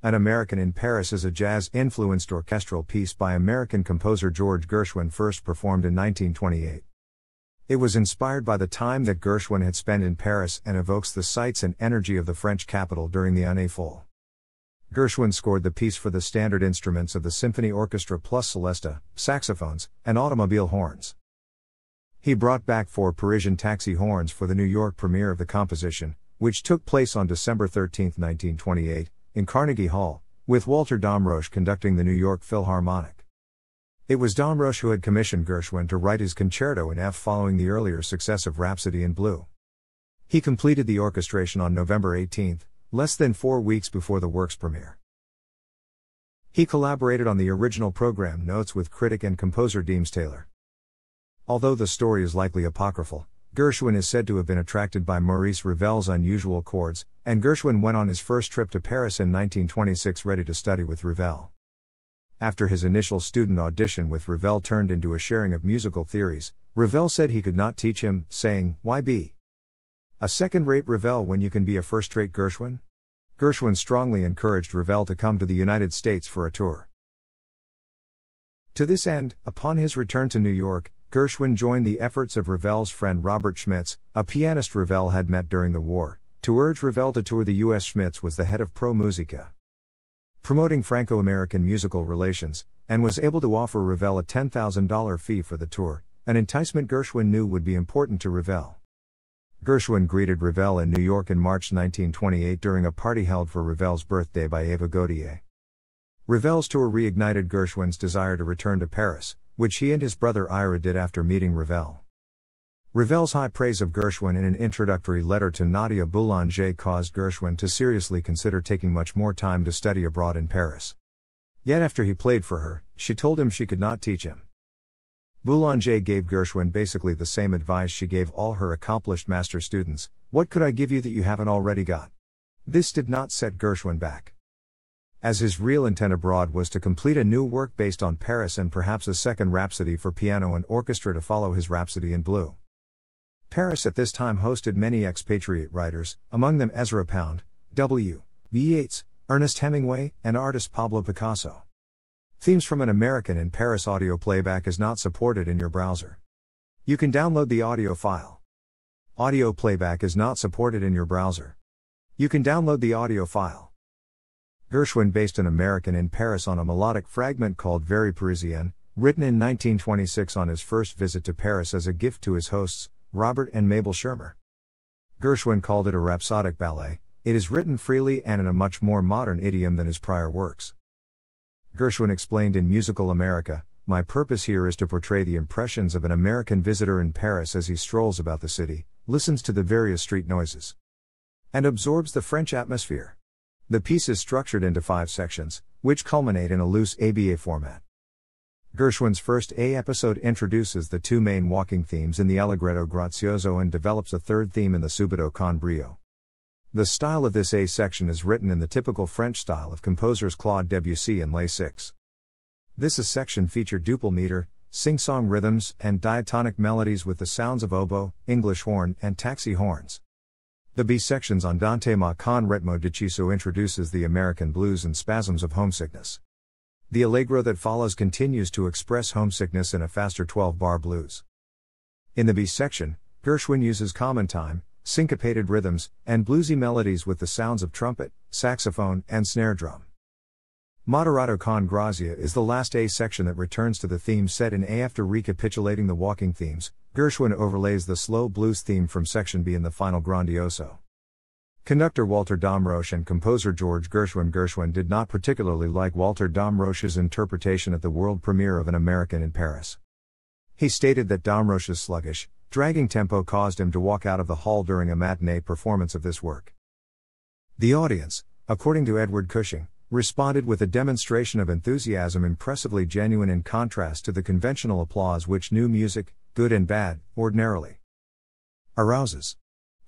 An American in Paris is a jazz influenced orchestral piece by American composer George Gershwin, first performed in 1928. It was inspired by the time that Gershwin had spent in Paris and evokes the sights and energy of the French capital during the Années Folles. Gershwin scored the piece for the standard instruments of the symphony orchestra plus celesta, saxophones, and automobile horns. He brought back four Parisian taxi horns for the New York premiere of the composition, which took place on December 13, 1928, in Carnegie Hall, with Walter Damrosch conducting the New York Philharmonic. It was Damrosch who had commissioned Gershwin to write his concerto in F following the earlier success of Rhapsody in Blue. He completed the orchestration on November 18, less than four weeks before the work's premiere. He collaborated on the original program notes with critic and composer Deems Taylor. Although the story is likely apocryphal, Gershwin is said to have been attracted by Maurice Ravel's unusual chords, and Gershwin went on his first trip to Paris in 1926 ready to study with Ravel. After his initial student audition with Ravel turned into a sharing of musical theories, Ravel said he could not teach him, saying, Why be a second rate Ravel when you can be a first rate Gershwin? Gershwin strongly encouraged Ravel to come to the United States for a tour. To this end, upon his return to New York, Gershwin joined the efforts of Ravel's friend Robert Schmitz, a pianist Ravel had met during the war, to urge Ravel to tour the U.S. Schmitz was the head of Pro Musica. Promoting Franco American musical relations, and was able to offer Ravel a $10,000 fee for the tour, an enticement Gershwin knew would be important to Ravel. Gershwin greeted Ravel in New York in March 1928 during a party held for Ravel's birthday by Eva Gauthier. Ravel's tour reignited Gershwin's desire to return to Paris, which he and his brother Ira did after meeting Ravel. Ravel's high praise of Gershwin in an introductory letter to Nadia Boulanger caused Gershwin to seriously consider taking much more time to study abroad in Paris. Yet after he played for her, she told him she could not teach him. Boulanger gave Gershwin basically the same advice she gave all her accomplished master students What could I give you that you haven't already got? This did not set Gershwin back as his real intent abroad was to complete a new work based on Paris and perhaps a second Rhapsody for piano and orchestra to follow his Rhapsody in Blue. Paris at this time hosted many expatriate writers, among them Ezra Pound, W. B. Yeats, Ernest Hemingway, and artist Pablo Picasso. Themes from an American in Paris audio playback is not supported in your browser. You can download the audio file. Audio playback is not supported in your browser. You can download the audio file. Gershwin based an American in Paris on a melodic fragment called Very Parisienne, written in 1926 on his first visit to Paris as a gift to his hosts, Robert and Mabel Schirmer. Gershwin called it a rhapsodic ballet, it is written freely and in a much more modern idiom than his prior works. Gershwin explained in Musical America My purpose here is to portray the impressions of an American visitor in Paris as he strolls about the city, listens to the various street noises, and absorbs the French atmosphere. The piece is structured into five sections, which culminate in a loose ABA format. Gershwin's first A episode introduces the two main walking themes in the Allegretto Grazioso and develops a third theme in the Subito con brio. The style of this A section is written in the typical French style of composers Claude Debussy and Les Six. This A section featured duple meter, sing-song rhythms, and diatonic melodies with the sounds of oboe, English horn, and taxi horns. The B sections Andante ma con ritmo deciso introduces the American blues and spasms of homesickness. The allegro that follows continues to express homesickness in a faster 12 bar blues. In the B section, Gershwin uses common time, syncopated rhythms, and bluesy melodies with the sounds of trumpet, saxophone, and snare drum. Moderato con grazia is the last A section that returns to the theme set in A after recapitulating the walking themes, Gershwin overlays the slow blues theme from section B in the final grandioso. Conductor Walter Damrosch and composer George Gershwin Gershwin did not particularly like Walter Damrosch's interpretation at the world premiere of An American in Paris. He stated that Damrosch's sluggish, dragging tempo caused him to walk out of the hall during a matinee performance of this work. The audience, according to Edward Cushing, responded with a demonstration of enthusiasm impressively genuine in contrast to the conventional applause which new music, good and bad, ordinarily arouses.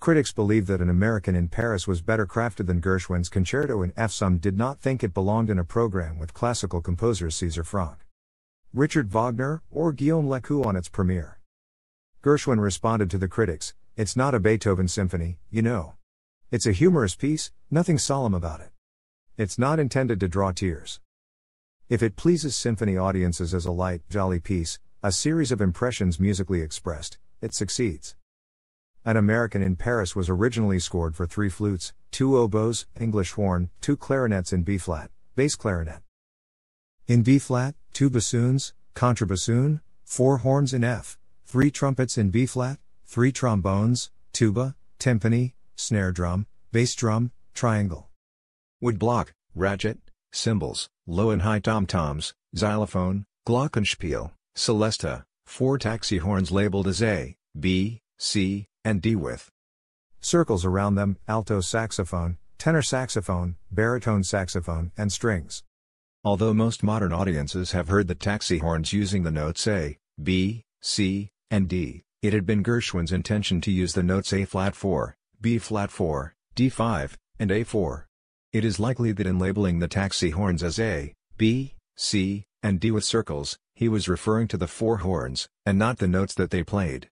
Critics believe that An American in Paris was better crafted than Gershwin's concerto in F. Some did not think it belonged in a program with classical composers César Franck, Richard Wagner, or Guillaume Lekeu on its premiere. Gershwin responded to the critics It's not a Beethoven symphony, you know. It's a humorous piece, nothing solemn about it. It's not intended to draw tears. If it pleases symphony audiences as a light, jolly piece, a series of impressions musically expressed, it succeeds. An American in Paris was originally scored for three flutes, two oboes, English horn, two clarinets in B flat, bass clarinet. In B flat, two bassoons, contrabassoon, four horns in F, three trumpets in B flat, three trombones, tuba, timpani, snare drum, bass drum, triangle. Woodblock, ratchet, cymbals, low and high tom-toms, xylophone, glockenspiel, celesta, four taxi horns labeled as A, B, C, and D with circles around them, alto saxophone, tenor saxophone, baritone saxophone, and strings. Although most modern audiences have heard the taxi horns using the notes A, B, C, and D, it had been Gershwin's intention to use the notes A flat 4, B flat 4, D5, and A4. It is likely that in labeling the taxi horns as A, B, C, and D with circles, he was referring to the four horns, and not the notes that they played.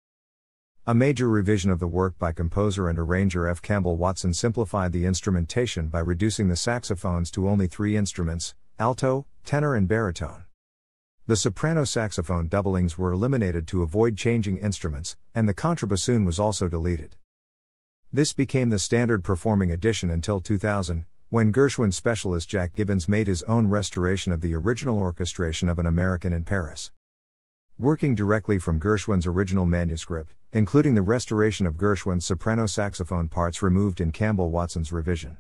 A major revision of the work by composer and arranger F. Campbell Watson simplified the instrumentation by reducing the saxophones to only three instruments alto, tenor, and baritone. The soprano saxophone doublings were eliminated to avoid changing instruments, and the contrabassoon was also deleted. This became the standard performing edition until 2000, when Gershwin specialist Jack Gibbons made his own restoration of the original orchestration of An American in Paris. Working directly from Gershwin's original manuscript, including the restoration of Gershwin's soprano saxophone parts removed in Campbell Watson's revision.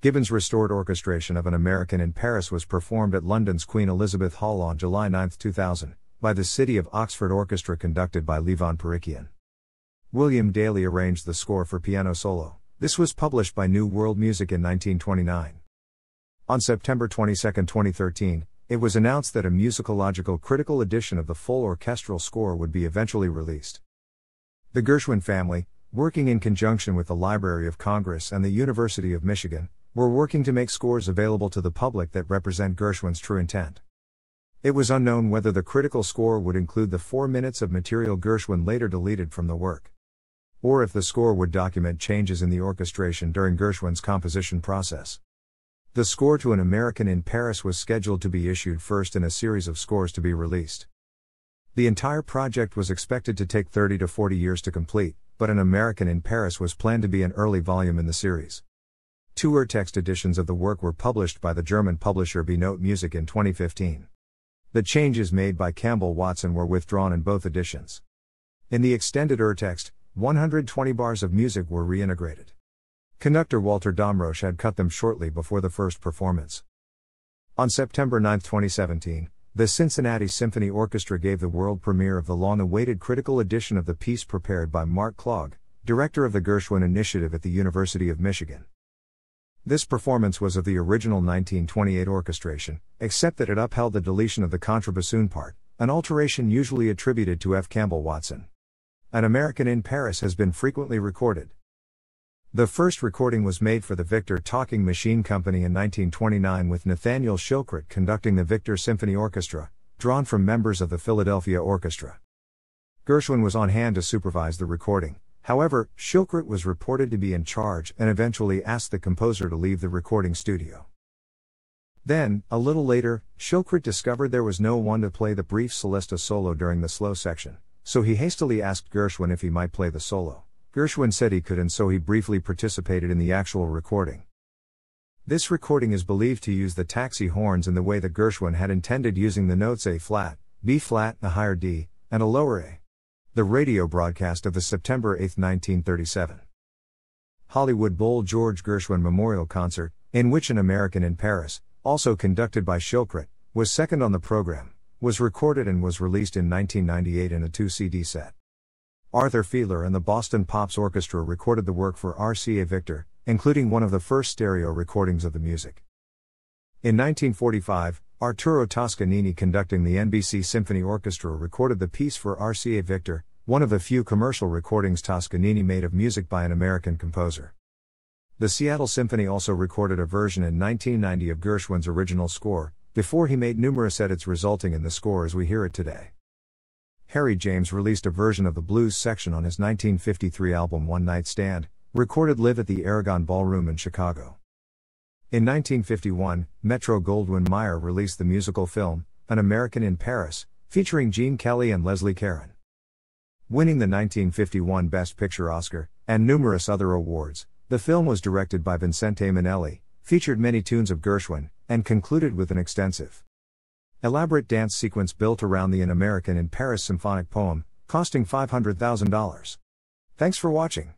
Gibbons' restored orchestration of An American in Paris was performed at London's Queen Elizabeth Hall on July 9, 2000, by the City of Oxford Orchestra conducted by Levon Parikian. William Daly arranged the score for piano solo. This was published by New World Music in 1929. On September 22, 2013, it was announced that a musicological critical edition of the full orchestral score would be eventually released. The Gershwin family, working in conjunction with the Library of Congress and the University of Michigan, were working to make scores available to the public that represent Gershwin's true intent. It was unknown whether the critical score would include the four minutes of material Gershwin later deleted from the work or if the score would document changes in the orchestration during Gershwin's composition process. The score to An American in Paris was scheduled to be issued first in a series of scores to be released. The entire project was expected to take 30 to 40 years to complete, but An American in Paris was planned to be an early volume in the series. Two urtext editions of the work were published by the German publisher B Note Music in 2015. The changes made by Campbell Watson were withdrawn in both editions. In the extended urtext, 120 bars of music were reintegrated. Conductor Walter Damrosch had cut them shortly before the first performance. On September 9, 2017, the Cincinnati Symphony Orchestra gave the world premiere of the long awaited critical edition of the piece prepared by Mark Clague, director of the Gershwin Initiative at the University of Michigan. This performance was of the original 1928 orchestration, except that it upheld the deletion of the contrabassoon part, an alteration usually attributed to F. Campbell Watson. An American in Paris has been frequently recorded. The first recording was made for the Victor Talking Machine Company in 1929 with Nathaniel Shilkret conducting the Victor Symphony Orchestra, drawn from members of the Philadelphia Orchestra. Gershwin was on hand to supervise the recording. However, Shilkret was reported to be in charge and eventually asked the composer to leave the recording studio. Then, a little later, Shilkret discovered there was no one to play the brief Celesta solo during the slow section. So he hastily asked Gershwin if he might play the solo. Gershwin said he could, and so he briefly participated in the actual recording. This recording is believed to use the taxi horns in the way that Gershwin had intended using the notes A flat, B flat, a higher D, and a lower A. The radio broadcast of the September 8, 1937 Hollywood Bowl George Gershwin Memorial Concert, in which An American in Paris, also conducted by Shilkret, was second on the program was recorded and was released in 1998 in a 2 CD set. Arthur Fiedler and the Boston Pops Orchestra recorded the work for RCA Victor, including one of the first stereo recordings of the music. In 1945, Arturo Toscanini conducting the NBC Symphony Orchestra recorded the piece for RCA Victor, one of the few commercial recordings Toscanini made of music by an American composer. The Seattle Symphony also recorded a version in 1990 of Gershwin's original score, before he made numerous edits resulting in the score as we hear it today. Harry James released a version of the blues section on his 1953 album One Night Stand, recorded live at the Aragon Ballroom in Chicago. In 1951, Metro Goldwyn Mayer released the musical film, An American in Paris, featuring Gene Kelly and Leslie Caron. Winning the 1951 Best Picture Oscar, and numerous other awards, the film was directed by Vincente Minnelli, featured many tunes of Gershwin, and concluded with an extensive, elaborate dance sequence built around the An American in Paris symphonic poem, costing $500,000. Thanks for watching.